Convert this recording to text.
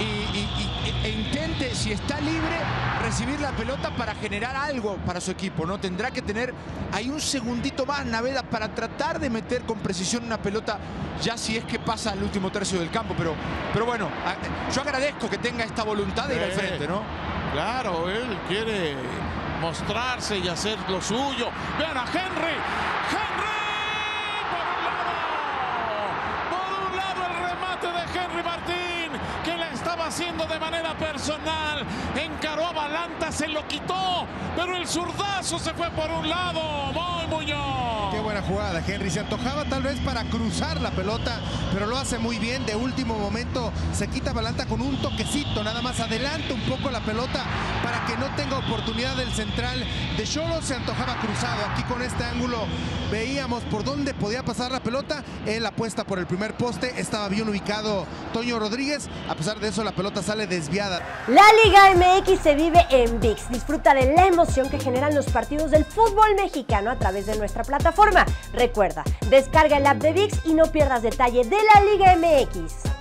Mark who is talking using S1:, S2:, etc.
S1: e intente, si está libre, recibir la pelota para generar algo para su equipo, ¿no? Tendrá que tener ahí un segundito más Naveda para tratar de meter con precisión una pelota, ya si es que pasa al último tercio del campo, pero, pero bueno, yo agradezco que tenga esta voluntad de ir al frente, ¿no?
S2: Claro, él quiere mostrarse y hacer lo suyo. Vean a Henry. ¡Henry! Por un lado. Por un lado el remate de Henry Martín, que la haciendo de manera personal. Encaró a Balanta, se lo quitó, pero el zurdazo se fue por un lado.
S3: Jugada, Henry. Se antojaba tal vez para cruzar la pelota, pero lo hace muy bien. De último momento se quita Balanta con un toquecito, nada más adelanta un poco la pelota para que no tenga oportunidad del central. De Cholo se antojaba cruzado. Aquí con este ángulo veíamos por dónde podía pasar la pelota. Él apuesta por el primer poste. Estaba bien ubicado Toño Rodríguez. A pesar de eso, la pelota sale desviada.
S4: La Liga MX se vive en VIX. Disfruta de la emoción que generan los partidos del fútbol mexicano a través de nuestra plataforma. Recuerda, descarga el app de VIX y no pierdas detalle de la Liga MX.